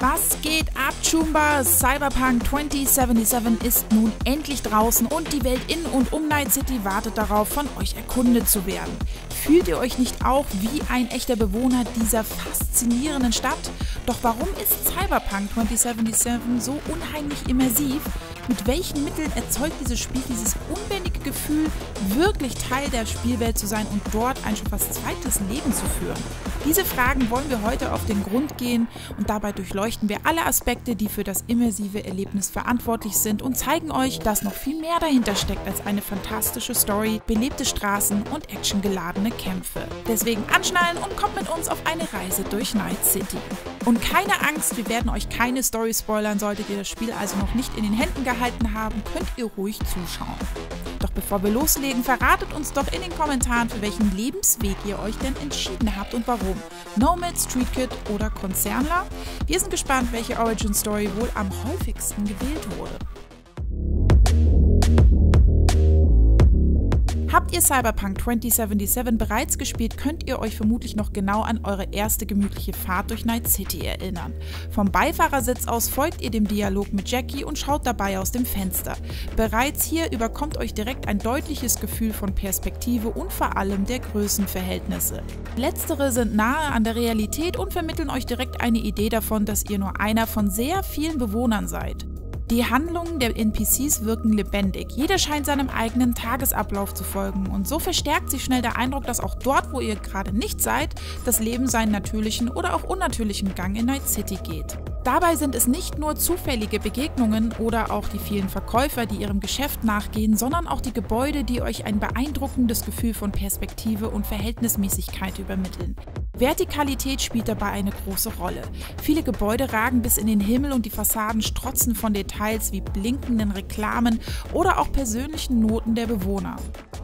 Was geht ab, Chumba? Cyberpunk 2077 ist nun endlich draußen und die Welt in und um Night City wartet darauf, von euch erkundet zu werden. Fühlt ihr euch nicht auch wie ein echter Bewohner dieser faszinierenden Stadt? Doch warum ist Cyberpunk 2077 so unheimlich immersiv? Mit welchen Mitteln erzeugt dieses Spiel dieses unbändige Gefühl, wirklich Teil der Spielwelt zu sein und dort ein schon fast zweites Leben zu führen? Diese Fragen wollen wir heute auf den Grund gehen und dabei durchleuchten wir alle Aspekte, die für das immersive Erlebnis verantwortlich sind und zeigen euch, dass noch viel mehr dahinter steckt als eine fantastische Story, belebte Straßen und actiongeladene Kämpfe. Deswegen anschnallen und kommt mit uns auf eine Reise durch Night City. Und keine Angst, wir werden euch keine Story spoilern, solltet ihr das Spiel also noch nicht in den Händen gehalten haben, könnt ihr ruhig zuschauen. Doch bevor wir loslegen, verratet uns doch in den Kommentaren, für welchen Lebensweg ihr euch denn entschieden habt und warum. Nomad, Street Kid oder Konzernler? Wir sind gespannt, welche Origin Story wohl am häufigsten gewählt wurde. Habt ihr Cyberpunk 2077 bereits gespielt, könnt ihr euch vermutlich noch genau an eure erste gemütliche Fahrt durch Night City erinnern. Vom Beifahrersitz aus folgt ihr dem Dialog mit Jackie und schaut dabei aus dem Fenster. Bereits hier überkommt euch direkt ein deutliches Gefühl von Perspektive und vor allem der Größenverhältnisse. Letztere sind nahe an der Realität und vermitteln euch direkt eine Idee davon, dass ihr nur einer von sehr vielen Bewohnern seid. Die Handlungen der NPCs wirken lebendig. Jeder scheint seinem eigenen Tagesablauf zu folgen und so verstärkt sich schnell der Eindruck, dass auch dort, wo ihr gerade nicht seid, das Leben seinen natürlichen oder auch unnatürlichen Gang in Night City geht. Dabei sind es nicht nur zufällige Begegnungen oder auch die vielen Verkäufer, die ihrem Geschäft nachgehen, sondern auch die Gebäude, die euch ein beeindruckendes Gefühl von Perspektive und Verhältnismäßigkeit übermitteln. Vertikalität spielt dabei eine große Rolle. Viele Gebäude ragen bis in den Himmel und die Fassaden strotzen von Details wie blinkenden Reklamen oder auch persönlichen Noten der Bewohner.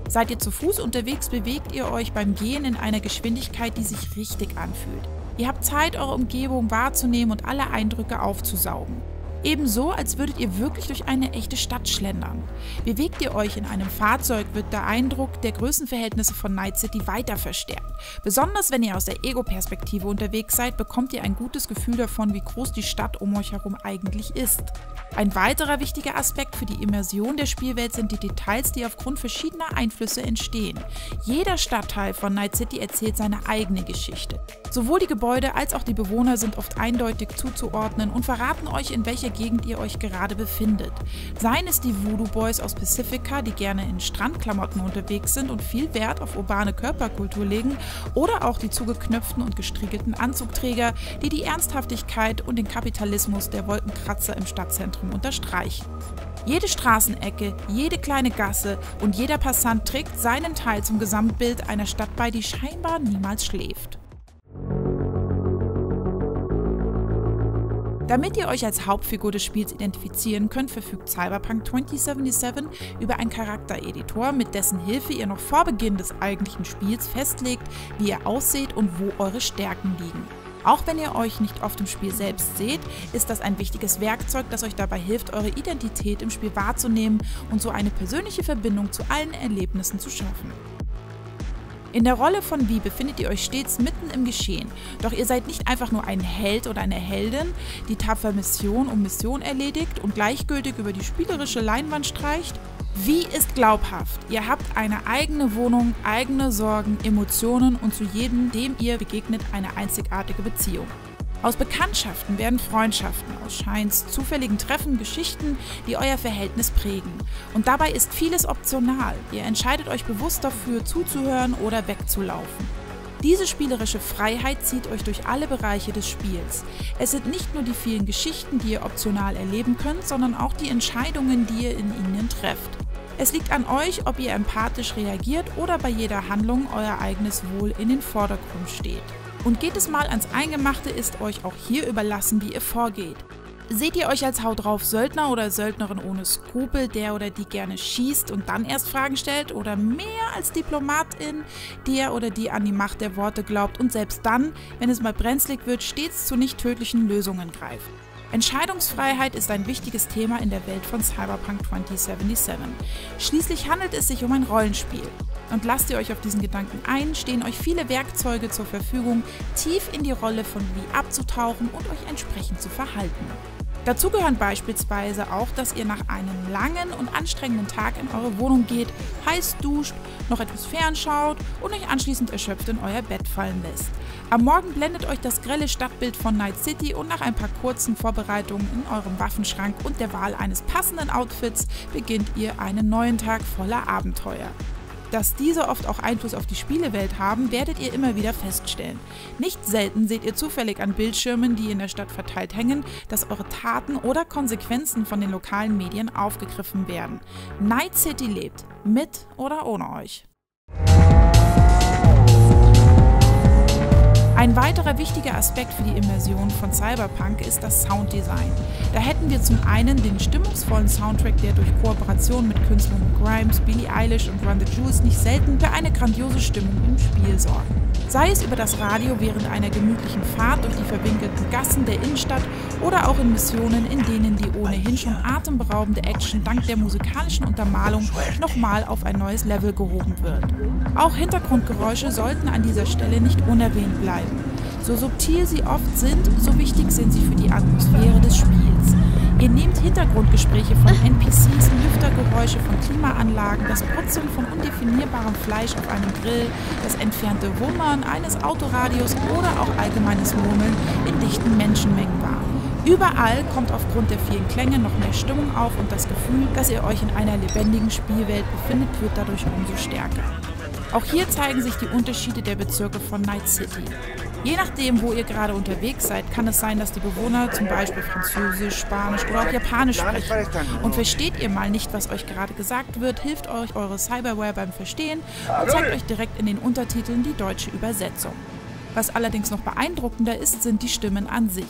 Seid ihr zu Fuß unterwegs, bewegt ihr euch beim Gehen in einer Geschwindigkeit, die sich richtig anfühlt. Ihr habt Zeit, eure Umgebung wahrzunehmen und alle Eindrücke aufzusaugen. Ebenso, als würdet ihr wirklich durch eine echte Stadt schlendern. Bewegt ihr euch in einem Fahrzeug, wird der Eindruck der Größenverhältnisse von Night City weiter verstärkt. Besonders wenn ihr aus der Ego-Perspektive unterwegs seid, bekommt ihr ein gutes Gefühl davon, wie groß die Stadt um euch herum eigentlich ist. Ein weiterer wichtiger Aspekt für die Immersion der Spielwelt sind die Details, die aufgrund verschiedener Einflüsse entstehen. Jeder Stadtteil von Night City erzählt seine eigene Geschichte. Sowohl die Gebäude als auch die Bewohner sind oft eindeutig zuzuordnen und verraten euch, in welcher Gegend ihr euch gerade befindet. Seien es die Voodoo Boys aus Pacifica, die gerne in Strandklamotten unterwegs sind und viel Wert auf urbane Körperkultur legen, oder auch die zugeknöpften und gestriegelten Anzugträger, die die Ernsthaftigkeit und den Kapitalismus der Wolkenkratzer im Stadtzentrum unterstreichen. Jede Straßenecke, jede kleine Gasse und jeder Passant trägt seinen Teil zum Gesamtbild einer Stadt bei, die scheinbar niemals schläft. Damit ihr euch als Hauptfigur des Spiels identifizieren könnt, verfügt Cyberpunk 2077 über einen Charaktereditor, mit dessen Hilfe ihr noch vor Beginn des eigentlichen Spiels festlegt, wie ihr ausseht und wo eure Stärken liegen. Auch wenn ihr euch nicht oft im Spiel selbst seht, ist das ein wichtiges Werkzeug, das euch dabei hilft, eure Identität im Spiel wahrzunehmen und so eine persönliche Verbindung zu allen Erlebnissen zu schaffen. In der Rolle von Vi befindet ihr euch stets mitten im Geschehen. Doch ihr seid nicht einfach nur ein Held oder eine Heldin, die tapfer Mission um Mission erledigt und gleichgültig über die spielerische Leinwand streicht. Wie ist glaubhaft? Ihr habt eine eigene Wohnung, eigene Sorgen, Emotionen und zu jedem, dem ihr begegnet, eine einzigartige Beziehung. Aus Bekanntschaften werden Freundschaften, aus Scheins zufälligen Treffen Geschichten, die euer Verhältnis prägen. Und dabei ist vieles optional. Ihr entscheidet euch bewusst dafür, zuzuhören oder wegzulaufen. Diese spielerische Freiheit zieht euch durch alle Bereiche des Spiels. Es sind nicht nur die vielen Geschichten, die ihr optional erleben könnt, sondern auch die Entscheidungen, die ihr in ihnen trefft. Es liegt an euch, ob ihr empathisch reagiert oder bei jeder Handlung euer eigenes Wohl in den Vordergrund steht. Und geht es mal ans Eingemachte, ist euch auch hier überlassen, wie ihr vorgeht. Seht ihr euch als Haut drauf Söldner oder Söldnerin ohne Skrupel, der oder die gerne schießt und dann erst Fragen stellt oder mehr als Diplomatin, der oder die an die Macht der Worte glaubt und selbst dann, wenn es mal brenzlig wird, stets zu nicht tödlichen Lösungen greift? Entscheidungsfreiheit ist ein wichtiges Thema in der Welt von Cyberpunk 2077. Schließlich handelt es sich um ein Rollenspiel. Und lasst ihr euch auf diesen Gedanken ein, stehen euch viele Werkzeuge zur Verfügung, tief in die Rolle von Lee abzutauchen und euch entsprechend zu verhalten. Dazu gehören beispielsweise auch, dass ihr nach einem langen und anstrengenden Tag in eure Wohnung geht, heiß duscht, noch etwas fernschaut und euch anschließend erschöpft in euer Bett fallen lässt. Am Morgen blendet euch das grelle Stadtbild von Night City und nach ein paar kurzen Vorbereitungen in eurem Waffenschrank und der Wahl eines passenden Outfits beginnt ihr einen neuen Tag voller Abenteuer. Dass diese oft auch Einfluss auf die Spielewelt haben, werdet ihr immer wieder feststellen. Nicht selten seht ihr zufällig an Bildschirmen, die in der Stadt verteilt hängen, dass eure Taten oder Konsequenzen von den lokalen Medien aufgegriffen werden. Night City lebt, mit oder ohne euch. Ein weiterer wichtiger Aspekt für die Immersion von Cyberpunk ist das Sounddesign. Da hätten wir zum einen den stimmungsvollen Soundtrack, der durch Kooperation mit Künstlern wie Grimes, Billie Eilish und Run the Jewels nicht selten für eine grandiose Stimmung im Spiel sorgt. Sei es über das Radio während einer gemütlichen Fahrt durch die verwinkelten Gassen der Innenstadt oder auch in Missionen, in denen die ohnehin schon atemberaubende Action dank der musikalischen Untermalung nochmal auf ein neues Level gehoben wird. Auch Hintergrundgeräusche sollten an dieser Stelle nicht unerwähnt bleiben. So subtil sie oft sind, so wichtig sind sie für die Atmosphäre des Spiels. Ihr nehmt Hintergrundgespräche von NPCs, Lüftergeräusche von Klimaanlagen, das Brutzeln von undefinierbarem Fleisch auf einem Grill, das entfernte Wummern eines Autoradios oder auch allgemeines Murmeln in dichten Menschenmengen wahr. Überall kommt aufgrund der vielen Klänge noch mehr Stimmung auf und das Gefühl, dass ihr euch in einer lebendigen Spielwelt befindet, wird dadurch umso stärker. Auch hier zeigen sich die Unterschiede der Bezirke von Night City. Je nachdem, wo ihr gerade unterwegs seid, kann es sein, dass die Bewohner zum Beispiel Französisch, Spanisch oder auch Japanisch sprechen. Und versteht ihr mal nicht, was euch gerade gesagt wird, hilft euch eure Cyberware beim Verstehen und zeigt euch direkt in den Untertiteln die deutsche Übersetzung. Was allerdings noch beeindruckender ist, sind die Stimmen an sich.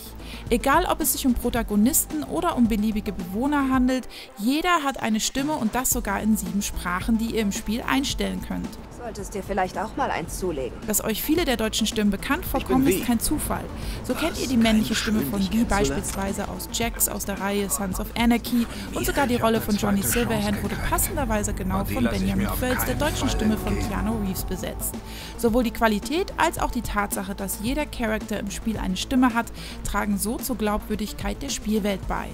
Egal ob es sich um Protagonisten oder um beliebige Bewohner handelt, jeder hat eine Stimme und das sogar in sieben Sprachen, die ihr im Spiel einstellen könnt. Solltest dir vielleicht auch mal eins zulegen. Dass euch viele der deutschen Stimmen bekannt vorkommen, ist kein Zufall. So kennt ihr die männliche Stimme von Guy beispielsweise aus Jax aus der Reihe Sons of Anarchy und sogar die Rolle von Johnny Silverhand wurde passenderweise genau von Benjamin Völz, der deutschen Stimme von Keanu Reeves, besetzt. Sowohl die Qualität als auch die Tatsache, dass jeder Charakter im Spiel eine Stimme hat, tragen so zur Glaubwürdigkeit der Spielwelt bei.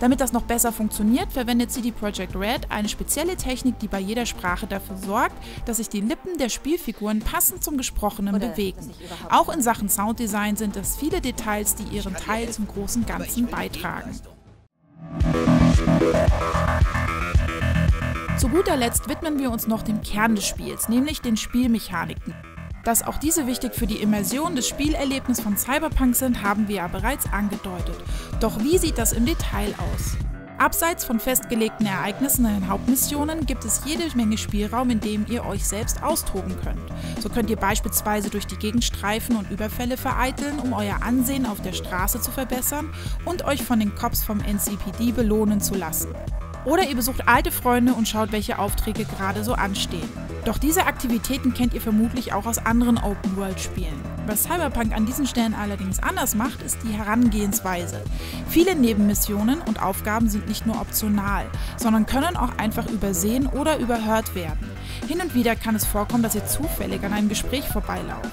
Damit das noch besser funktioniert, verwendet CD Projekt Red eine spezielle Technik, die bei jeder Sprache dafür sorgt, dass sich die Lippen der Spielfiguren passend zum Gesprochenen Oder bewegen. Auch in Sachen Sounddesign sind es viele Details, die ihren Teil zum großen Ganzen beitragen. Zu guter Letzt widmen wir uns noch dem Kern des Spiels, nämlich den Spielmechaniken. Dass auch diese wichtig für die Immersion des Spielerlebnisses von Cyberpunk sind, haben wir ja bereits angedeutet. Doch wie sieht das im Detail aus? Abseits von festgelegten Ereignissen in den Hauptmissionen gibt es jede Menge Spielraum, in dem ihr euch selbst austoben könnt. So könnt ihr beispielsweise durch die Gegend streifen und Überfälle vereiteln, um euer Ansehen auf der Straße zu verbessern und euch von den Cops vom NCPD belohnen zu lassen. Oder ihr besucht alte Freunde und schaut, welche Aufträge gerade so anstehen. Doch diese Aktivitäten kennt ihr vermutlich auch aus anderen Open-World-Spielen. Was Cyberpunk an diesen Stellen allerdings anders macht, ist die Herangehensweise. Viele Nebenmissionen und Aufgaben sind nicht nur optional, sondern können auch einfach übersehen oder überhört werden. Hin und wieder kann es vorkommen, dass ihr zufällig an einem Gespräch vorbeilauft.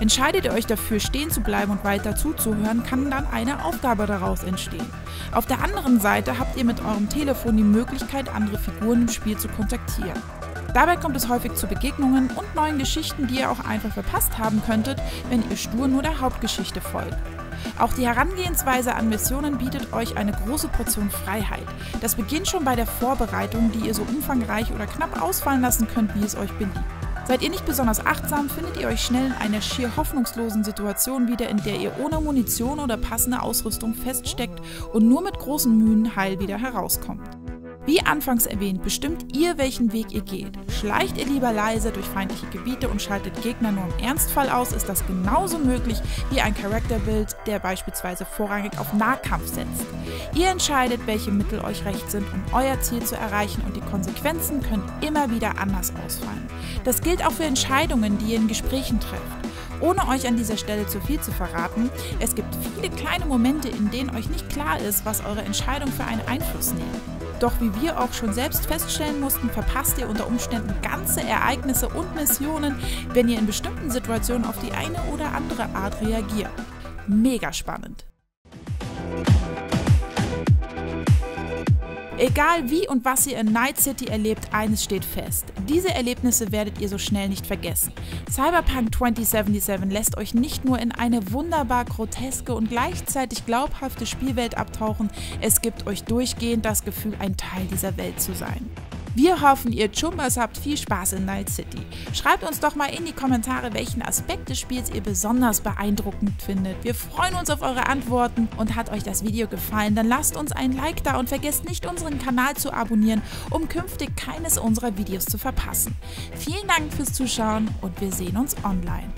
Entscheidet ihr euch dafür, stehen zu bleiben und weiter zuzuhören, kann dann eine Aufgabe daraus entstehen. Auf der anderen Seite habt ihr mit eurem Telefon die Möglichkeit, andere Figuren im Spiel zu kontaktieren. Dabei kommt es häufig zu Begegnungen und neuen Geschichten, die ihr auch einfach verpasst haben könntet, wenn ihr stur nur der Hauptgeschichte folgt. Auch die Herangehensweise an Missionen bietet euch eine große Portion Freiheit. Das beginnt schon bei der Vorbereitung, die ihr so umfangreich oder knapp ausfallen lassen könnt, wie es euch beliebt. Seid ihr nicht besonders achtsam, findet ihr euch schnell in einer schier hoffnungslosen Situation wieder, in der ihr ohne Munition oder passende Ausrüstung feststeckt und nur mit großen Mühen heil wieder herauskommt. Wie anfangs erwähnt, bestimmt ihr, welchen Weg ihr geht. Schleicht ihr lieber leise durch feindliche Gebiete und schaltet Gegner nur im Ernstfall aus, ist das genauso möglich wie ein Charakterbild, der beispielsweise vorrangig auf Nahkampf setzt. Ihr entscheidet, welche Mittel euch recht sind, um euer Ziel zu erreichen und die Konsequenzen können immer wieder anders ausfallen. Das gilt auch für Entscheidungen, die ihr in Gesprächen trefft. Ohne euch an dieser Stelle zu viel zu verraten, es gibt viele kleine Momente, in denen euch nicht klar ist, was eure Entscheidung für einen Einfluss nehmen. Doch wie wir auch schon selbst feststellen mussten, verpasst ihr unter Umständen ganze Ereignisse und Missionen, wenn ihr in bestimmten Situationen auf die eine oder andere Art reagiert. Mega spannend. Egal wie und was ihr in Night City erlebt, eines steht fest. Diese Erlebnisse werdet ihr so schnell nicht vergessen. Cyberpunk 2077 lässt euch nicht nur in eine wunderbar groteske und gleichzeitig glaubhafte Spielwelt abtauchen, es gibt euch durchgehend das Gefühl, ein Teil dieser Welt zu sein. Wir hoffen, ihr Chumbas habt viel Spaß in Night City. Schreibt uns doch mal in die Kommentare, welchen Aspekt des Spiels ihr besonders beeindruckend findet. Wir freuen uns auf eure Antworten und hat euch das Video gefallen, dann lasst uns ein Like da und vergesst nicht unseren Kanal zu abonnieren, um künftig keines unserer Videos zu verpassen. Vielen Dank fürs Zuschauen und wir sehen uns online.